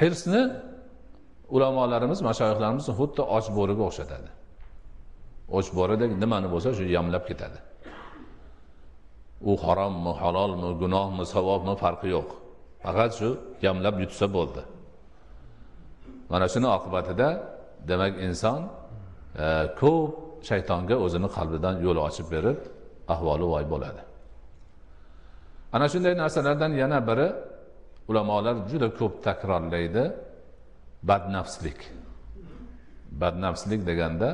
hirsni ulamolarimiz mashoyihlarimiz xuddi och bo'riga o'xshatadi. Och bo'ridek nimani bo'lsa shu yamlab ketadi. U harommi halolmi gunohmi savobmi farqi yo'q. Faqat shu yamlab yutsa bo'ldi. Mana shuni oqibatida demak inson e, ko'p shaytonga o'zini qalbidan yo'l ochib berib ahvoli voy bo'ladi. Ana shunday narsalardan yana biri ulamolar juda ko'p takrorlaydi. Badnafslik. Badnafslik deganda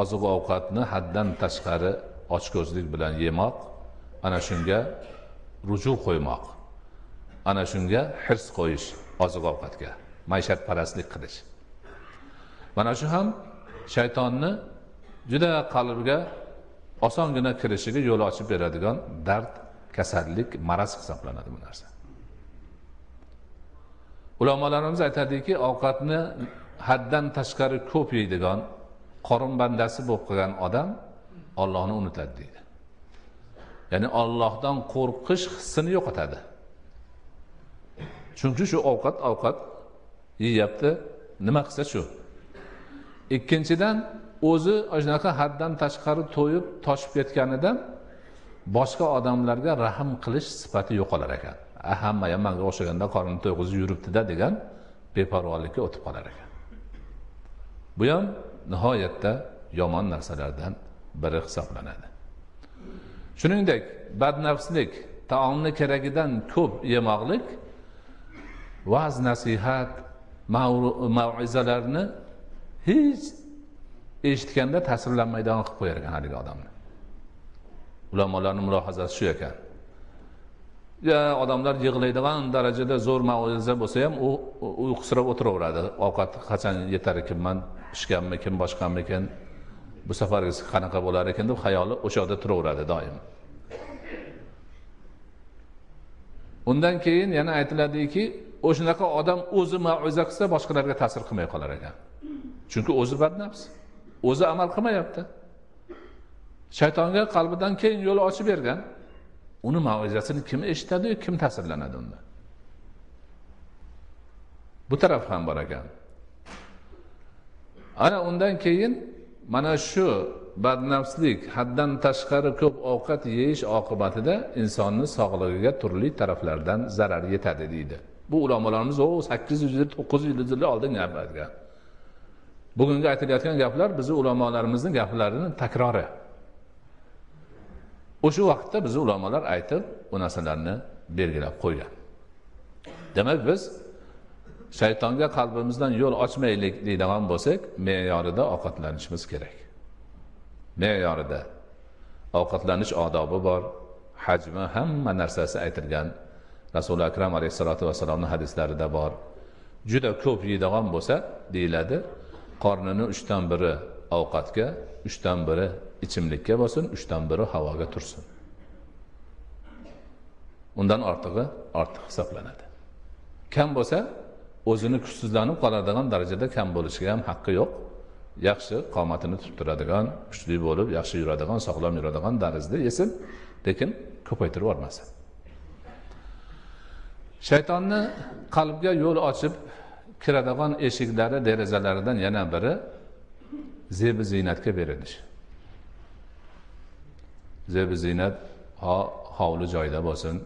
oziq ovqatni haddan tashqari ochko'zlik bilan yemoq ana shunga ruju qo'ymoq ana shunga hirs qo'yish oziq ovqatga maishatparastlik qilish. Mana shu ham shaytonni juda qalbga osongina kirishiga yo'l ochib beradigan dard kasallik maraz hisoblanadi bu narsa. Ulamolarimiz aytadiki ovqatni haddan tashqari ko'p yeydigan qorin bandasi bo'lib qolgan odam ollohni unutadi deydi. Ya'ni ollohdan qo'rqish hissini yo'qotadi. Chunki shu ovqat ovqat yeyapti. Nima qilsa shu. Ikkinchidan o'zi shunaqa haddan tashqari to'yib toshib ketganidan boshqa odamlarga rahm qilish sifati yo'qolar ekan. Hamma ham manga o'xshaganda qornim to'yg'izib yuribdida degan beparvolikka o'tib qolar ekan. Bu ham nihoyatda yomon narsalardan biri hisoblanadi. Shuningdek badnafslik taomni keragidan ko'p yemoqlik va'z nasihat maizalarni hech eshitganda ta'sirlanmaydigan qilib qo'yar ekan haligi odamni. Ulamolarni mulohazasi shu ekan. Odamlar yig'laydigan darajada zo'r maiza bo'lsa ham u uyqusirab o'tiraveradi. Ovqat qachon yetar ekanman pishganmikin boshqamikin bu safargisi qanaqa bo'lar ekan deb xayoli o'sha yoqda turaveradi doim. Undan keyin yana aytiladiki o'shanaqa odam o'zi maiza qilsa boshqalarga ta'sir qilmay qolar ekan. Chunki o'zi badnafs o'zi amal qilmayapti. Shaytonga qalbidan keyin yo'l ochib bergan. Uni mavizasini kim eshitadiyu kim ta'sirlanadi undan bu taraf ham bor ekan. Ana undan keyin mana shu badnafslik haddan tashqari ko'p ovqat yeyish oqibatida insonni sog'lig'iga turli taraflardan zarar yetadi deydi. Bu ulamolarimiz o sakkiz yuz yil to'qqiz yuz yil oldin gapirgan bugungi aytilayotgan gaplar bizni ulamolarimizni gaplarini takrori. O'sha vaqtda bizni ulamolar aytib bu narsalarni belgilab qo'ygan. Demak biz shaytonga qalbimizdan yo'l ochmaylik deydigan bo'lsak me'yorida ovqatlanishimiz kerak. Me'yorida ovqatlanish odobi bor. Hajmi hamma narsasi aytilgan. Rasuli akram alayhissalotu vassalomni hadislarida bor. Juda ko'p yeydigan bo'lsa deyiladi qornini uchdan biri ovqatga uchdan biri ichimlikka bo'lsin uchdan biri havoga tursin. Undan ortig'i ortiq hisoblanadi. Kam bo'lsa o'zini kuchsizlanib qoladigan darajada kam bo'lishiga ham haqqi yo'q. Yaxshi qomatini tutib turadigan kuchli bo'lib yaxshi yuradigan sog'lom yuradigan darzda yesin lekin ko'paytirib yubormasin. Shaytonni qalbga yo'l ochib kiradigan eshiklari derazalaridan yana biri zebi ziynatga berilish zebi ziynat ho hovli joyda bo'lsin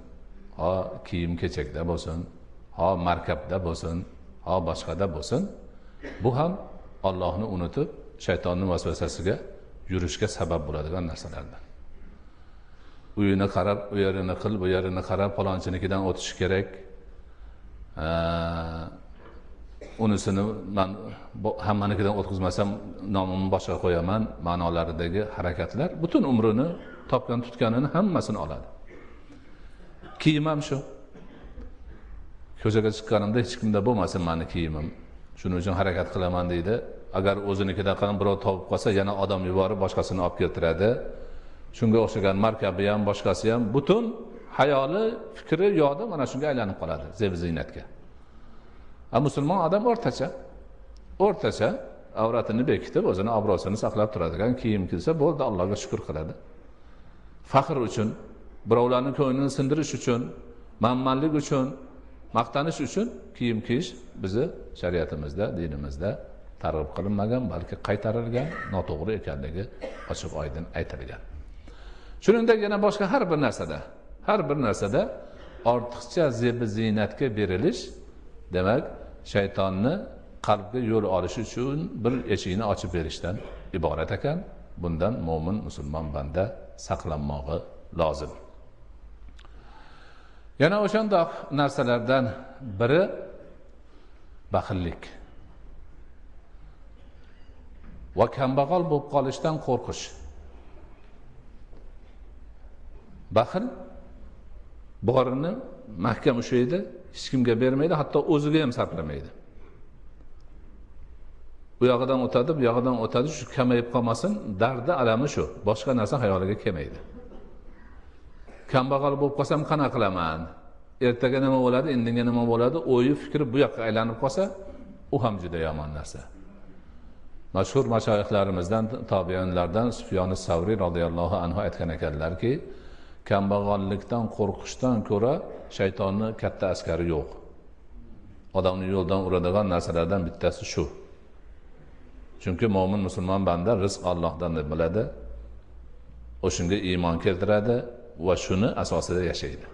ho kiyim kechakda bo'lsin ho markabda bo'lsin ho boshqada bo'lsin bu ham ollohni unutib shaytonni vasvasasiga yurishga sabab bo'ladigan narsalardan. Uyini qarab u yerini qil bu yerini qarab palonchinikidan o'tish kerak. Unisini man hammanikidan o'tkazmasam nomimni boshqa qo'yaman ma'nolaridagi harakatlar butun umrini topgan tutganini hammasini oladi. Kiyim ham shu. Ko'chaga chiqqanimda hech kimda bo'lmasin mani kiyimim. Shuning uchun harakat qilaman deydi. Agar o'zinikida qilib birov topib qolsa yana odam yuborib boshqasini olib keltiradi. Shunga o'xshagan markabi ham boshqasi ham butun hayoli fikri yodi mana shunga aylanib qoladi zeb ziynatga. A musulmon odam o'rtacha o'rtacha avratini bekitib o'zini obro'sini saqlab turadigan kiyim kiysa bo'ldi allohga shukur qiladi. Faxr uchun birovlarni ko'nglini sindirish uchun manmanlik uchun maqtanish uchun kiyim kiyish bizni shariatimizda dinimizda targ'ib qilinmagan balki qaytarilgan noto'g'ri ekanligi ochiq oydin aytilgan. Shuningdek yana boshqa har bir narsada har bir narsada ortiqcha zebi ziynatga berilish demak shaytonni qalbga yo'l olishi uchun bir eshikni ochib berishdan iborat ekan. Bundan mo'min musulmon banda saqlanmog'i lozim. Yana o'shandoq narsalardan biri baxillik. Va kambag'al bo'lib qolishdan qo'rqish. Baxil borini mahkam ushlaydi hech kimga bermaydi hatto o'ziga ham sarflamaydi. Bu yog'idan o'tadi bu yog'idan o'tadi shu kamayib qolmasin. Dardi alami shu. Boshqa narsa xayoliga kelmaydi. Kambag'al bo'lib qolsam qanaqa qilaman? Ertaga nima bo'ladi indinga nima bo'ladi? O'yi fikri bu yoqqa aylanib qolsa u ham juda yomon narsa. Mashhur mashoyihlarimizdan tobiyonlardan sufyoni savriy roziyallohu anhu aytgan ekanlarki kambag'allikdan qo'rqishdan ko'ra shaytonni katta askari yo'q. Odamni yo'ldan uradigan narsalardan bittasi shu. Chunki mo'min musulmon banda rizq ollohdan deb biladi o'shanga iymon keltiradi va shuni asosida yashaydi.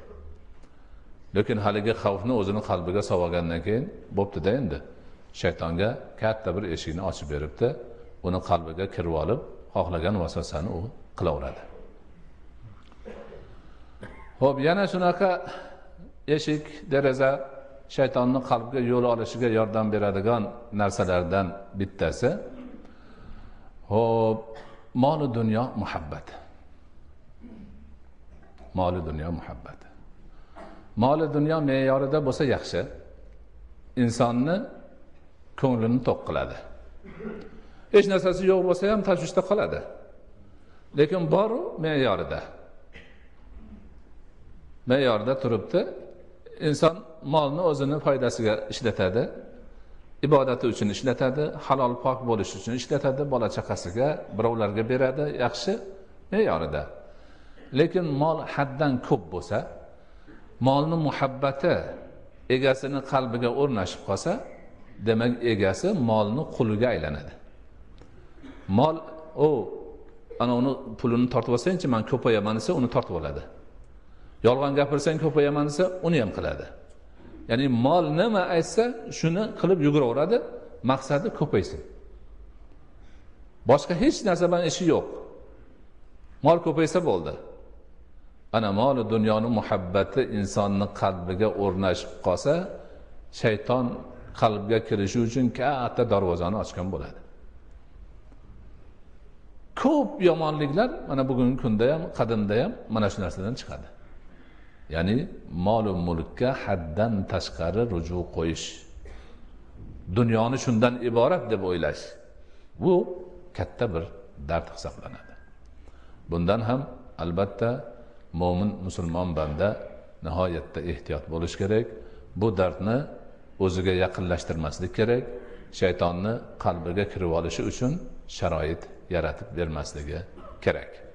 Lekin haligi xavfni o'zini qalbiga solib olgandan keyin bo'ptida endi. Shaytonga katta bir eshikni ochib beribdi uni qalbiga kirib olib xohlagan vasvasani u qilaveradi. Ho'p yana shunaqa eshik deraza shaytonni qalbga yo'l olishiga yordam beradigan narsalardan bittasi ho'p moli dunyo muhabbati moli dunyo muhabbati moli dunyo me'yorida bo'lsa yaxshi. Insonni ko'nglini to'q qiladi. Hech narsasi yo'q bo'lsa ham tashvishda qoladi. Lekin boru me'yorida. Me'yorida turibdi. Inson molni o'zini foydasiga ishlatadi. Ibodati uchun ishlatadi halol pok bo'lish uchun ishlatadi bola chaqasiga birovlarga beradi yaxshi me'yorida. Lekin mol haddan ko'p bo'lsa molni muhabbati egasini qalbiga o'rnashib qolsa demak egasi molni quliga aylanadi. Mol u ana uni pulini tortib olsangchi man ko'payaman desa uni tortib oladi. Yolg'on gapirsang ko'payaman desa uni ham qiladi. Ya'ni mol nima aytsa shuni qilib yuguraveradi maqsadi ko'paysin. Boshqa hech narsa bilan ishi yo'q. Mol ko'paysa bo'ldi. Ana moli dunyoni muhabbati insonni qalbiga o'rnashib qolsa shayton qalbga kirishi uchun katta darvozani ochgan bo'ladi. Ko'p yomonliklar mana bugungi kunda ham qadimda ham mana shu narsadan chiqadi. Ya'ni molu mulkka haddan tashqari ruju qo'yish. Dunyoni shundan iborat deb o'ylash. Bu katta bir dard hisoblanadi. Bundan ham albatta mo'min musulmon banda nihoyatda ehtiyot bo'lish kerak. Bu dardni o'ziga yaqinlashtirmaslik kerak. Shaytonni qalbiga kirib olishi uchun sharoit yaratib bermasligi kerak.